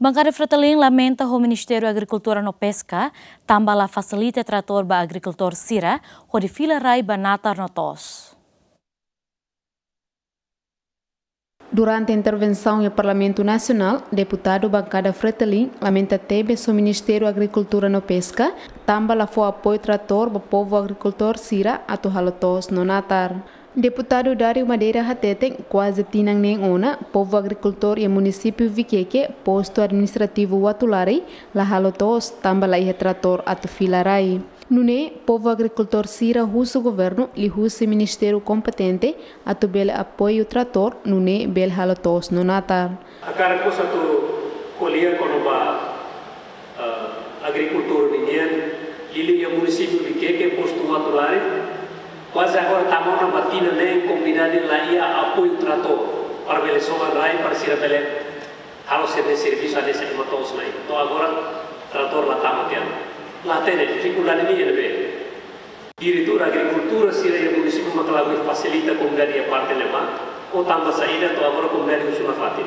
Bancada Fratelin lamenta o Ministério da Agricultura no Pesca, também lá facilita trator para agricultor Sira, onde fila rai banata no tos. Durante a intervenção no Parlamento Nacional, deputado bancada Fretelin lamenta teve o Ministério da Agricultura no Pesca, também lá foi apoio trator para o povo agricultor Sira, a halotos no Natar. Deputado Dário Madeira Hateten quase tinang ona, povo agricultor e município Viqueque, posto administrativo Watulari, la halotos tambala e trator atu filarai. Nune, povo agricultor sira russo governo li husi ministério competente atu bel apoio trator nune bel halotos nonata. A cara cosa tu colia kono ba agricultor ninien, ili e município Viqueque, Quase agora está na batina nem comunidade lá ia apoio trator para ele só lá para ser bele halo ser de serviço a desse matos lá. Então agora trator lá está matando. Lá tem dificuldade nem ele Diretor agricultura se o município Macalago facilita a comunidade a parte lema ou tamba saída então agora a comunidade usa na fati.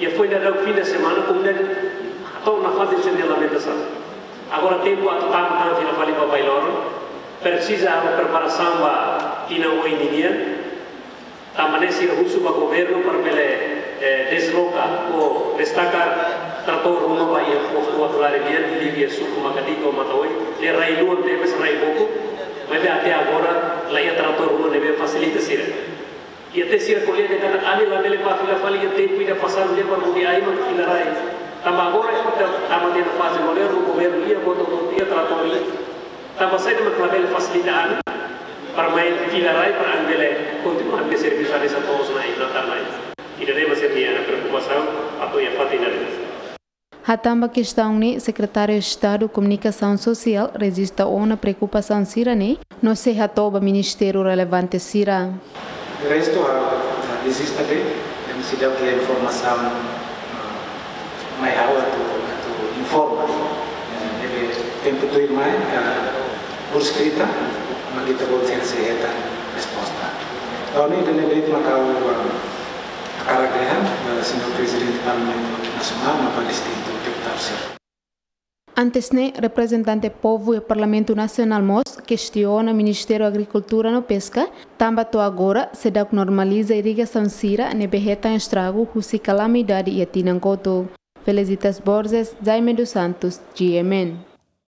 E foi na fim de semana a comunidade então na fati de lamentação. Agora tempo a total tá na fali para bailoro precisa a preparação e não é ninguém. Também se usa para o governo para ele eh, deslocar ou destacar tratou rumo para ir por tua clare bien livia su como catito matoi le railo de mes raiboku mas até agora lá ia tratou rumo deve facilita sira ia te sira colia de cada ali lá dele para fila fali ia te cuida passar de para o dia aí mas fila rai também agora escuta também na fase goleiro o governo ia botou ia tratou saya dengan kelabel fasilitaan permain filarai para ambele continuar de serviço a dessa todos na ilha lain. Tidak ada masih minha preocupação atau ya fatina Hatamba questão ni secretário de Estado de Comunicação Social registra uma preocupação sirane no se hatoba ministério relevante sira. Resto existe de yang sudah que informação mai hawa tu tu informa. Deve tempo tu mai por escrita, kita boleh cari resposta. Tahun ini dan ini maka karagahan dari senhor presidente parlamento nacional mapa distinto deputado Antes ne, representante povo e Parlamento Nacional MOS questiona o Ministério da Agricultura no Pesca, também agora se dá normaliza a irrigação sira ne berreta estrago husi calamidade e atinancoto. Felicitas Borges, Jaime dos Santos, GMN.